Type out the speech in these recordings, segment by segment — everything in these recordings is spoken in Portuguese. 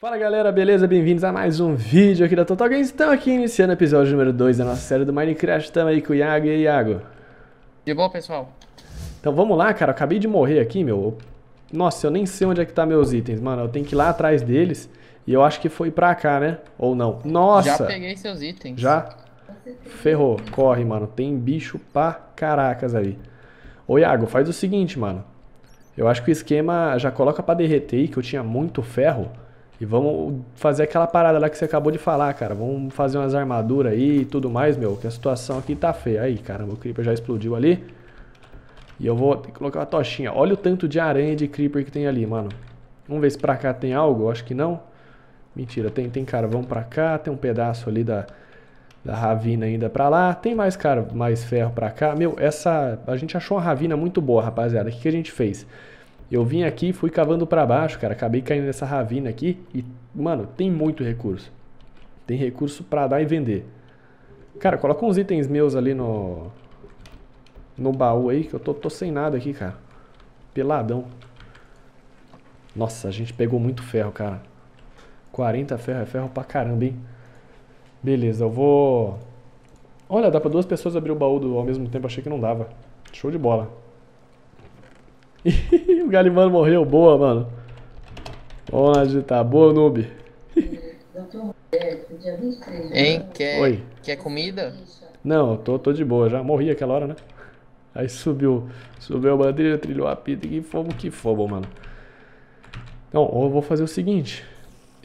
Fala galera, beleza? Bem-vindos a mais um vídeo aqui da Total Games. Estamos aqui iniciando o episódio número 2 da nossa série do Minecraft. Estamos aí com o Iago e aí, Iago. De bom, pessoal? Então vamos lá, cara. Eu acabei de morrer aqui, meu. Nossa, eu nem sei onde é que tá meus itens, mano. Eu tenho que ir lá atrás deles. E eu acho que foi pra cá, né? Ou não? Nossa! Já peguei seus itens. Já? Ferrou. Corre, mano. Tem bicho pra caracas aí. Ô, Iago, faz o seguinte, mano. Eu acho que o esquema já coloca pra derreter aí, que eu tinha muito ferro. E vamos fazer aquela parada lá que você acabou de falar, cara. Vamos fazer umas armaduras aí e tudo mais, meu. Que a situação aqui tá feia. Aí, caramba, o Creeper já explodiu ali. E eu vou colocar uma tochinha. Olha o tanto de aranha e de Creeper que tem ali, mano. Vamos ver se pra cá tem algo. Eu acho que não. Mentira, tem, tem cara. Vamos pra cá. Tem um pedaço ali da, da ravina ainda pra lá. Tem mais, cara, mais ferro pra cá. Meu, essa... A gente achou uma ravina muito boa, rapaziada. O que, que a gente fez? Eu vim aqui, fui cavando pra baixo, cara. Acabei caindo nessa ravina aqui. E, mano, tem muito recurso. Tem recurso pra dar e vender. Cara, coloca uns itens meus ali no... No baú aí, que eu tô, tô sem nada aqui, cara. Peladão. Nossa, a gente pegou muito ferro, cara. 40 ferro é ferro pra caramba, hein? Beleza, eu vou... Olha, dá pra duas pessoas abrir o baú do... ao mesmo tempo. Achei que não dava. Show de bola. o Galimano morreu. Boa, mano. Onde tá? Boa, noob. Hein? Quer, Oi. quer comida? Não, eu tô, tô de boa. Já morri aquela hora, né? Aí subiu. Subiu a bandeira, trilhou a pita. Que fogo, que fogo, mano. Então, eu vou fazer o seguinte.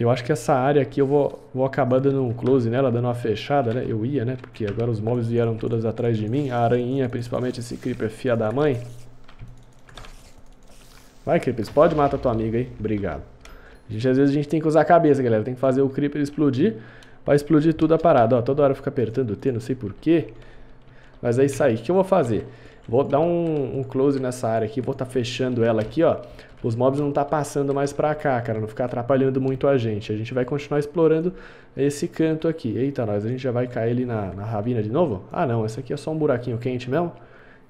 Eu acho que essa área aqui eu vou, vou acabar dando um close nela, dando uma fechada, né? Eu ia, né? Porque agora os mobs vieram todas atrás de mim. A aranhinha, principalmente esse creeper fia da mãe. Vai, creeper, explode e mata tua amiga aí. Obrigado. A gente, às vezes a gente tem que usar a cabeça, galera. Tem que fazer o creeper explodir. Vai explodir tudo a parada. Ó, toda hora fica apertando o T, não sei porquê. Mas é isso aí. O que eu vou fazer? Vou dar um, um close nessa área aqui. Vou estar tá fechando ela aqui, ó. Os mobs não tá passando mais pra cá, cara. Não ficar atrapalhando muito a gente. A gente vai continuar explorando esse canto aqui. Eita, nós. A gente já vai cair ali na, na ravina de novo? Ah, não. Esse aqui é só um buraquinho quente mesmo.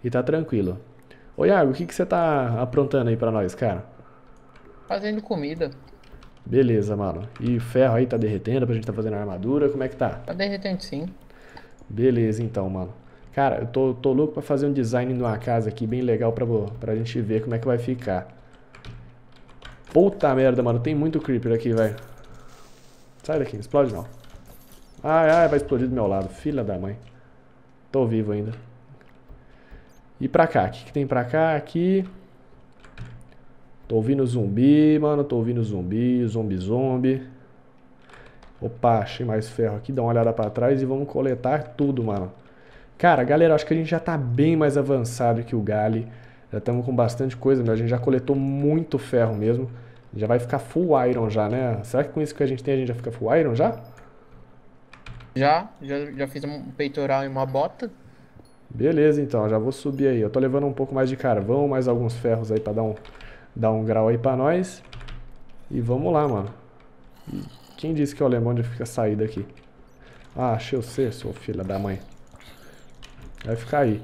E tá tranquilo. Ô, Iago, o que, que você tá aprontando aí pra nós, cara? Fazendo comida. Beleza, mano. E o ferro aí tá derretendo pra gente tá fazendo armadura. Como é que tá? Tá derretendo sim. Beleza, então, mano. Cara, eu tô, tô louco pra fazer um design de uma casa aqui bem legal pra, pra gente ver como é que vai ficar. Puta merda, mano. Tem muito creeper aqui, velho. Sai daqui, não explode não. Ai, ai, vai explodir do meu lado. Filha da mãe. Tô vivo ainda. E pra cá? O que, que tem pra cá? Aqui. Tô ouvindo zumbi, mano. Tô ouvindo zumbi, zumbi, zumbi. Opa, achei mais ferro aqui. Dá uma olhada pra trás e vamos coletar tudo, mano. Cara, galera, acho que a gente já tá bem mais avançado que o Gali. Já estamos com bastante coisa, mas a gente já coletou muito ferro mesmo. Já vai ficar full iron já, né? Será que com isso que a gente tem a gente já fica full iron já? Já, já, já fiz um peitoral e uma bota. Beleza, então, já vou subir aí. Eu tô levando um pouco mais de carvão, mais alguns ferros aí pra dar um, dar um grau aí pra nós. E vamos lá, mano. Quem disse que é o alemão onde fica a saída aqui? Ah, achei você, sua filha da mãe. Vai ficar aí.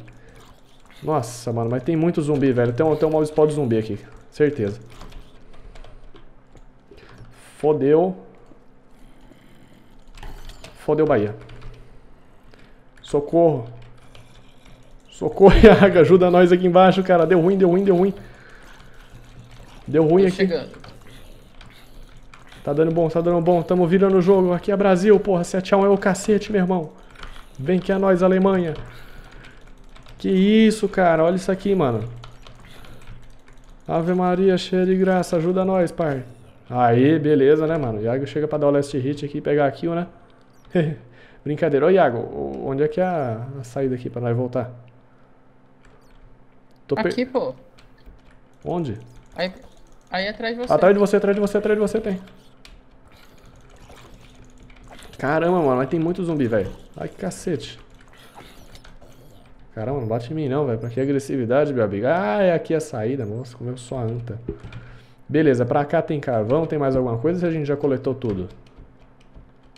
Nossa, mano, mas tem muito zumbi, velho. Tem um, tem um mob spawn de zumbi aqui. Certeza. Fodeu. Fodeu Bahia. Socorro. Socorro, Iaga. Ajuda nós aqui embaixo, cara. Deu ruim, deu ruim, deu ruim. Deu ruim Tô aqui. chegando. Tá dando bom, tá dando bom. Tamo virando o jogo. Aqui é Brasil, porra. 7x1 é o cacete, meu irmão. Vem que é nós, Alemanha. Que isso, cara. Olha isso aqui, mano. Ave Maria, cheia de graça. Ajuda nós, pai. Aí, beleza, né, mano? Iago chega pra dar o last hit aqui e pegar a kill, né? Brincadeira. Ô, Iago, onde é que é a, a saída aqui pra nós voltar? Tô Aqui, pô. Onde? Aí, aí atrás de você. Atrás de você, atrás de você, atrás de você tem. Caramba, mano, mas tem muito zumbi, velho. Ai, que cacete. Caramba, não bate em mim não, velho. Pra que agressividade, meu amigo? Ah, é aqui a saída. Nossa, como eu sou anta. Beleza, pra cá tem carvão, tem mais alguma coisa ou a gente já coletou tudo?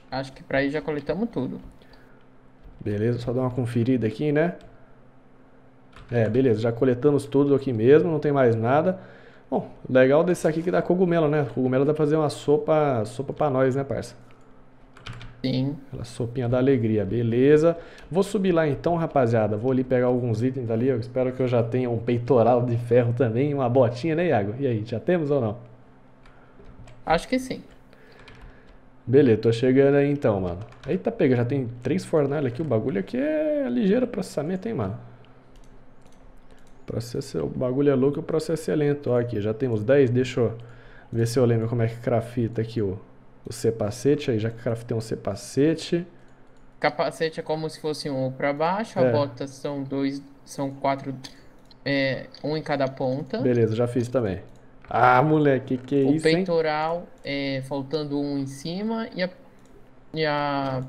Acho que pra aí já coletamos tudo. Beleza, só dar uma conferida aqui, né? É, beleza, já coletamos tudo aqui mesmo, não tem mais nada. Bom, legal desse aqui que dá cogumelo, né? Cogumelo dá pra fazer uma sopa, sopa pra nós, né, parça? Sim. Aquela sopinha da alegria, beleza. Vou subir lá então, rapaziada. Vou ali pegar alguns itens ali. Eu espero que eu já tenha um peitoral de ferro também, uma botinha, né, Iago? E aí, já temos ou não? Acho que sim. Beleza, tô chegando aí então, mano. Eita, pega, já tem três fornalhas aqui. O bagulho aqui é ligeiro processamento, hein, mano. Processo, o bagulho é louco, o processo é lento. Ó, aqui, já temos 10. Deixa eu ver se eu lembro como é que crafta aqui o, o cepacete. Aí já craftei um cepacete. Capacete é como se fosse um para baixo, É. a bota são dois, são quatro, é, um em cada ponta. Beleza, já fiz também. Ah, moleque, que que é O isso, hein? peitoral é faltando um em cima e a, e a,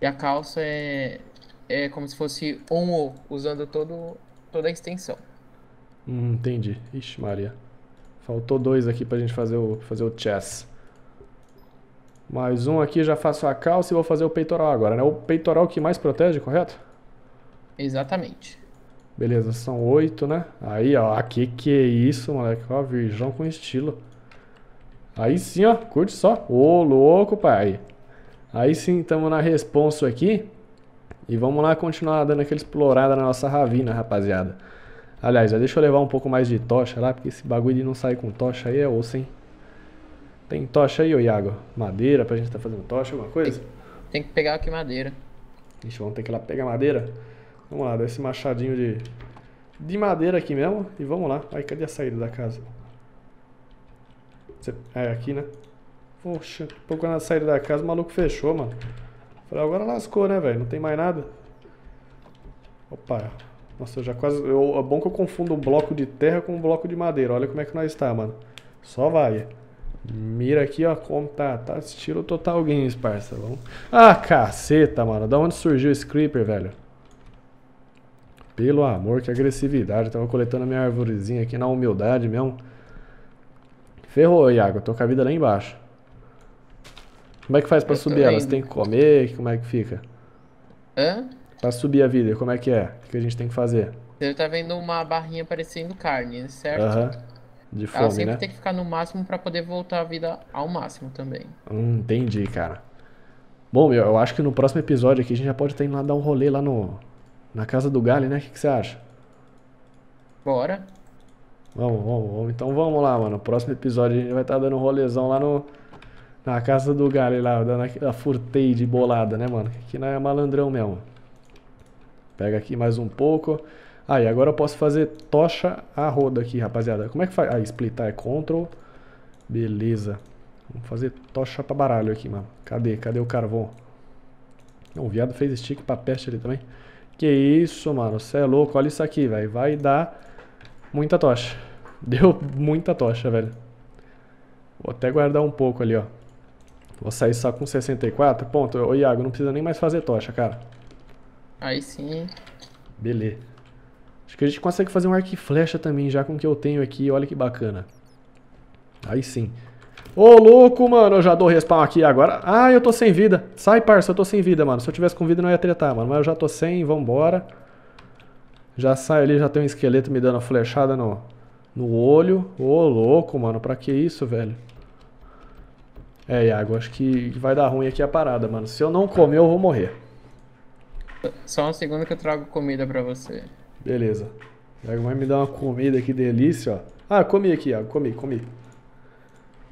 e a calça é, é como se fosse um O, usando todo, toda a extensão. Hum, entendi. Ixi, Maria. Faltou dois aqui pra gente fazer o, fazer o chess. Mais um aqui, já faço a calça e vou fazer o peitoral agora, né? O peitoral que mais protege, correto? Exatamente. Beleza, são oito, né? Aí, ó, que que é isso, moleque? Ó, virgão com estilo. Aí sim, ó, curte só. Ô, louco, pai. Aí sim, estamos na responso aqui. E vamos lá continuar dando aquela explorada na nossa ravina, rapaziada. Aliás, já deixa eu levar um pouco mais de tocha lá, porque esse bagulho de não sair com tocha aí é osso, hein? Tem tocha aí, ô Iago? Madeira pra gente tá fazendo tocha, alguma coisa? Tem que pegar aqui madeira. Ixi, vamos ter que ir lá pegar madeira. Vamos lá, dar esse machadinho de, de madeira aqui mesmo. E vamos lá. Aí, cadê a saída da casa? É aqui, né? Poxa, procurando a saída da casa, o maluco fechou, mano. Falei, agora lascou, né, velho? Não tem mais nada. Opa. Nossa, eu já quase. Eu, é bom que eu confundo um bloco de terra com um bloco de madeira. Olha como é que nós está, mano. Só vai. Mira aqui, ó, como tá. Tá estilo Total Games, parça. Vamos... Ah, caceta, mano. Da onde surgiu esse creeper, velho? Pelo amor, que agressividade. Eu tava coletando a minha arvorezinha aqui na humildade mesmo. Ferrou, Iago. Eu tô com a vida lá embaixo. Como é que faz pra Eu subir ela? Você tem que comer? Como é que fica? Hã? Pra subir a vida, como é que é? O que a gente tem que fazer? Você tá vendo uma barrinha parecendo carne, certo? Aham. De Ela fome, sempre né? tem que ficar no máximo pra poder voltar a vida ao máximo também. Hum, entendi, cara. Bom, meu, eu acho que no próximo episódio aqui a gente já pode estar indo lá dar um rolê lá no... Na casa do Gali, né? O que, que você acha? Bora? Vamos, vamos, vamos. Então vamos lá, mano. No próximo episódio a gente vai estar dando um rolezão lá no... Na casa do Gali lá, dando aquela furtei de bolada, né, mano? Aqui não é malandrão mesmo. Pega aqui mais um pouco. Ah, e agora eu posso fazer tocha a roda aqui, rapaziada. Como é que faz? Ah, splitar é Ctrl. Beleza. Vamos fazer tocha pra baralho aqui, mano. Cadê? Cadê o carvão? O viado fez stick pra peste ali também. Que isso, mano. Você é louco. Olha isso aqui, velho. Vai dar muita tocha. Deu muita tocha, velho. Vou até guardar um pouco ali, ó. Vou sair só com 64. Ponto. Ô, Iago, não precisa nem mais fazer tocha, cara. Aí sim. Beleza. Acho que a gente consegue fazer um arco e flecha também, já com o que eu tenho aqui. Olha que bacana. Aí sim. Ô, louco, mano. Eu já dou respawn aqui agora. Ah, eu tô sem vida. Sai, parça. Eu tô sem vida, mano. Se eu tivesse com vida, não ia tretar, mano. Mas eu já tô sem. Vambora. Já sai ali, já tem um esqueleto me dando flechada no, no olho. Ô, louco, mano. Pra que isso, velho? É, Iago. Acho que vai dar ruim aqui a parada, mano. Se eu não comer, eu vou morrer. Só um segundo que eu trago comida pra você. Beleza. Vai me dar uma comida, que delícia, ó. Ah, comi aqui, Iago, comi, comi.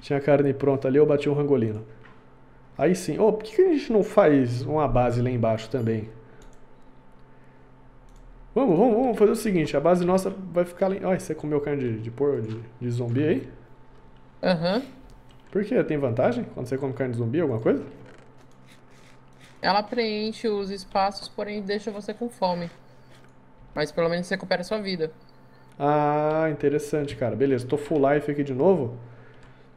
Tinha carne pronta ali, eu bati um rangolino. Aí sim. Ô, por que que a gente não faz uma base lá embaixo também? Vamos, vamos, vamos fazer o seguinte, a base nossa vai ficar em... Olha, você comeu carne de, de porco, de, de zumbi aí? Aham. Por quê? Tem vantagem quando você come carne de zumbi, alguma coisa? Ela preenche os espaços, porém deixa você com fome. Mas pelo menos você recupera a sua vida. Ah, interessante, cara. Beleza, tô full life aqui de novo.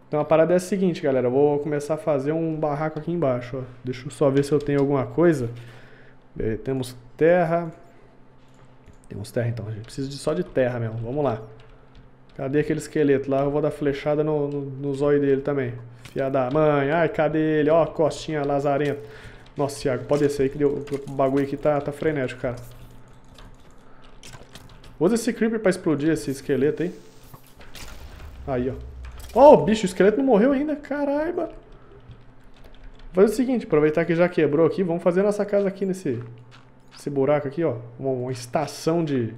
Então a parada é a seguinte, galera. Eu vou começar a fazer um barraco aqui embaixo, ó. Deixa eu só ver se eu tenho alguma coisa. Eh, temos terra. Temos terra então, a gente precisa de, só de terra mesmo. Vamos lá. Cadê aquele esqueleto lá? Eu vou dar flechada no, no, no zóio dele também. Filha da mãe. Ai, cadê ele? Ó, costinha lazarenta. Nossa, Thiago, pode descer aí que deu, o bagulho aqui tá, tá frenético, cara. Usa esse creeper pra explodir esse esqueleto aí. Aí, ó. Ó, oh, bicho, o esqueleto não morreu ainda. Caramba. Faz o seguinte, aproveitar que já quebrou aqui, vamos fazer nossa casa aqui nesse, esse buraco aqui, ó. Uma, uma estação de,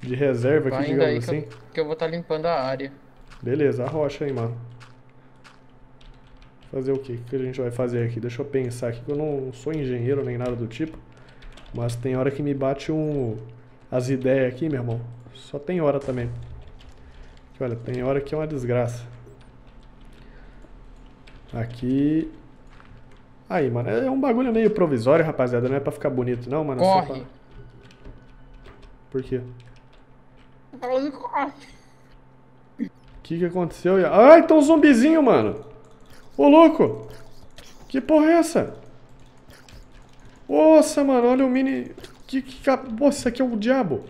de reserva aqui, digamos aí assim. Que eu, que eu vou estar tá limpando a área. Beleza, a rocha aí, mano. Fazer o que? O que a gente vai fazer aqui? Deixa eu pensar aqui, que eu não sou engenheiro nem nada do tipo. Mas tem hora que me bate um... As ideias aqui, meu irmão. Só tem hora também. Aqui, olha, tem hora que é uma desgraça. Aqui... Aí, mano, é um bagulho meio provisório, rapaziada. Não é pra ficar bonito, não, mano. Corre. É pra... Por quê? O que que aconteceu? Ai, tem um zumbizinho, mano. Ô, louco. Que porra é essa? Nossa, mano, olha o mini... Que, que... Nossa, isso aqui é o diabo.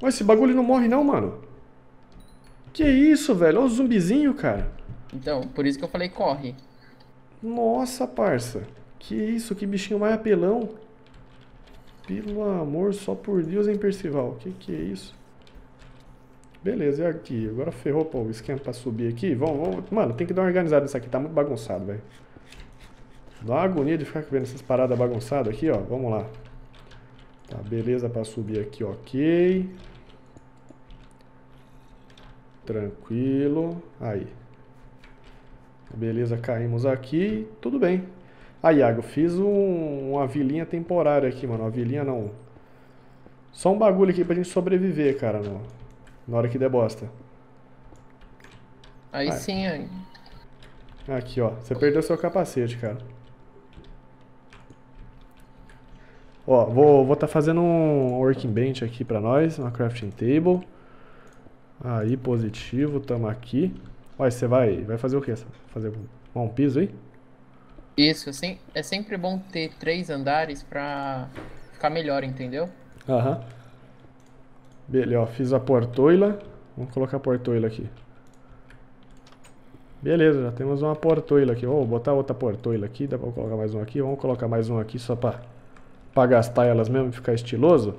Olha, esse bagulho não morre não, mano. Que isso, velho? Olha o zumbizinho, cara. Então, por isso que eu falei corre. Nossa, parça. Que isso, que bichinho mais apelão. Pelo amor, só por Deus, hein, Percival? Que que é isso? Beleza, e aqui? Agora ferrou pô, o esquema pra subir aqui. Vamos, vamos. Mano, tem que dar uma organizada nisso aqui. Tá muito bagunçado, velho. Dá uma agonia de ficar vendo essas paradas bagunçadas aqui, ó. Vamos lá. Tá, beleza pra subir aqui, ok. Tranquilo. Aí. Beleza, caímos aqui. Tudo bem. Aí, Iago, fiz um, uma vilinha temporária aqui, mano. Uma vilinha não. Só um bagulho aqui pra gente sobreviver, cara, no, na hora que der bosta. Aí, aí. sim, aí. Aqui, ó. Você perdeu seu capacete, cara. Ó, vou estar tá fazendo um working bench aqui pra nós, uma crafting table. Aí, positivo, tamo aqui. Olha, você vai, vai fazer o quê? Fazer um piso aí? Isso, é sempre bom ter três andares pra ficar melhor, entendeu? Aham. Beleza, ó, fiz a portoila. Vamos colocar a portoila aqui. Beleza, já temos uma portoila aqui. Vou botar outra portoila aqui, dá pra colocar mais um aqui. Vamos colocar mais um aqui só pra pra gastar elas mesmo e ficar estiloso.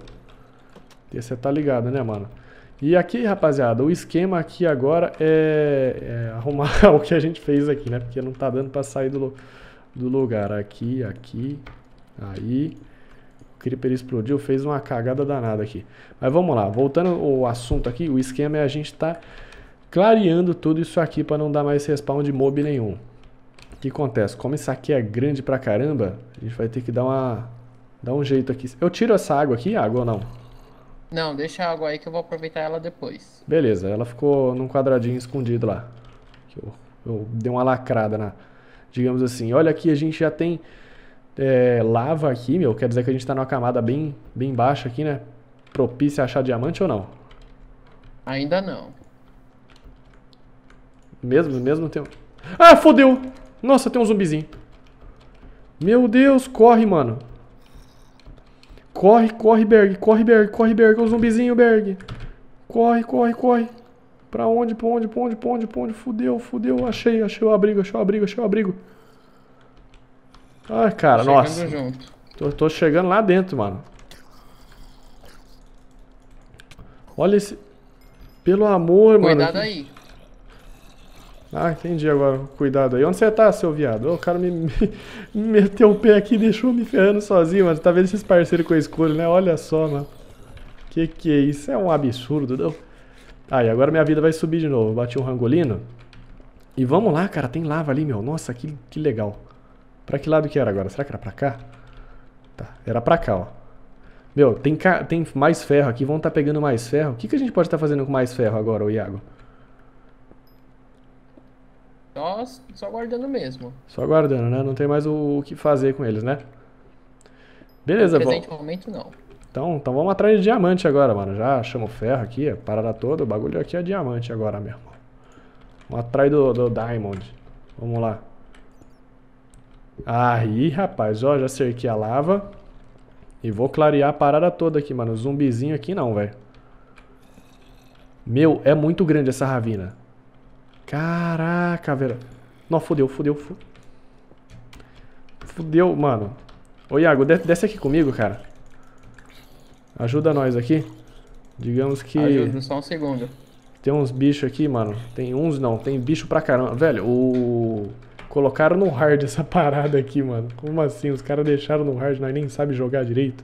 E você tá ligado, né, mano? E aqui, rapaziada, o esquema aqui agora é, é, arrumar o que a gente fez aqui, né? Porque não tá dando pra sair do, do lugar. Aqui, aqui, aí... O Creeper explodiu, fez uma cagada danada aqui. Mas vamos lá, voltando ao assunto aqui, o esquema é a gente tá clareando tudo isso aqui para não dar mais respawn de mob nenhum. O que acontece? Como isso aqui é grande pra caramba, a gente vai ter que dar uma Dá um jeito aqui. Eu tiro essa água aqui, água ou não? Não, deixa a água aí que eu vou aproveitar ela depois. Beleza, ela ficou num quadradinho escondido lá. Eu, eu dei uma lacrada na... Digamos assim, olha aqui, a gente já tem é, lava aqui, meu. Quer dizer que a gente tá numa camada bem, bem baixa aqui, né? Propícia a achar diamante ou não? Ainda não. Mesmo, mesmo tem... Ah, fodeu! Nossa, tem um zumbizinho. Meu Deus, corre, mano. Corre, corre, Berg. Corre, Berg. Corre, Berg. O zumbizinho, Berg. Corre, corre, corre. Pra onde, pra onde, pra onde, pra onde, pra onde? Fudeu, fudeu. Achei, achei o abrigo, achei o abrigo, achei o abrigo. Ai, cara, chegando nossa. Junto. Tô, tô chegando lá dentro, mano. Olha esse... Pelo amor, Cuidado mano. Cuidado aí. Ah, entendi agora. Cuidado aí. Onde você tá, seu viado? o cara me, me, me, meteu o pé aqui e deixou me ferrando sozinho, mano. Tá vendo esses parceiros com a escolha, né? Olha só, mano. Que que é isso? É um absurdo, não? Aí, agora minha vida vai subir de novo. Bati um rangolino. E vamos lá, cara. Tem lava ali, meu. Nossa, que, que legal. Pra que lado que era agora? Será que era pra cá? Tá, era pra cá, ó. Meu, tem, tem mais ferro aqui. Vamos tá pegando mais ferro. O que, que a gente pode estar tá fazendo com mais ferro agora, ô Iago? Só, só guardando mesmo. Só guardando, né? Não tem mais o, o que fazer com eles, né? Beleza, No presente momento, não. Então, então vamos atrás de diamante agora, mano. Já achamos ferro aqui, a parada toda. O bagulho aqui é diamante agora mesmo. Vamos atrás do, do Diamond. Vamos lá. Aí, rapaz, ó, já cerquei a lava. E vou clarear a parada toda aqui, mano. Zumbizinho aqui não, velho. Meu, é muito grande essa ravina. Caraca, velho. Não, fudeu, fudeu, fudeu. Fudeu, mano. Ô, Iago, desce aqui comigo, cara. Ajuda nós aqui. Digamos que... Ajuda, só um segundo. Tem uns bichos aqui, mano. Tem uns não, tem bicho pra caramba. Velho, o... Colocaram no hard essa parada aqui, mano. Como assim? Os caras deixaram no hard, nós nem sabe jogar direito.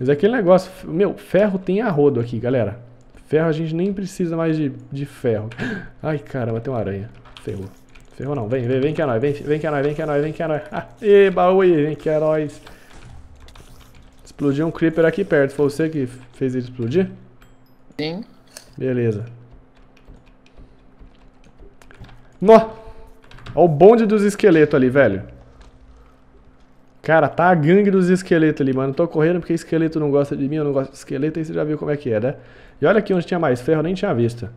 Mas é aquele negócio, meu, ferro tem a rodo aqui, galera. Ferro a gente nem precisa mais de, de ferro. Ai, caramba, tem uma aranha. Ferrou. Ferrou não, vem, vem, vem que é nóis, vem, vem que é nóis, vem que é nóis, vem que é nóis. Ah, eba, ui, vem que é nóis. Explodiu um creeper aqui perto, foi você que fez ele explodir? Sim. Beleza. Nó! Olha o bonde dos esqueletos ali, velho. Cara, tá a gangue dos esqueletos ali, mano. Tô correndo porque esqueleto não gosta de mim, eu não gosto de esqueleto, aí você já viu como é que é, né? E olha aqui onde tinha mais ferro, eu nem tinha visto.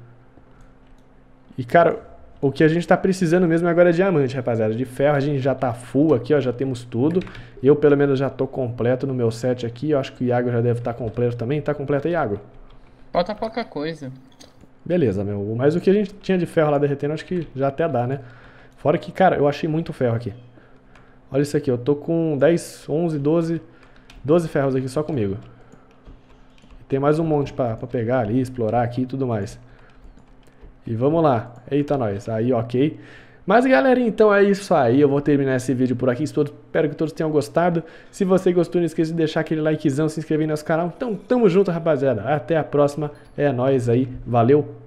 E, cara, o que a gente tá precisando mesmo agora é diamante, rapaziada. De ferro a gente já tá full aqui, ó, já temos tudo. Eu, pelo menos, já tô completo no meu set aqui. Eu acho que o Iago já deve estar tá completo também. Tá completo aí, Iago? Falta pouca coisa. Beleza, meu. Mas o que a gente tinha de ferro lá derretendo, acho que já até dá, né? Fora que, cara, eu achei muito ferro aqui. Olha isso aqui, eu tô com 10, 11, 12, 12 ferros aqui só comigo. Tem mais um monte pra, pra pegar ali, explorar aqui e tudo mais. E vamos lá. Eita, nós. Aí, ok. Mas, galera, então é isso aí. Eu vou terminar esse vídeo por aqui. Espero que todos tenham gostado. Se você gostou, não esqueça de deixar aquele likezão, se inscrever no nosso canal. Então, tamo junto, rapaziada. Até a próxima. É nóis aí. Valeu.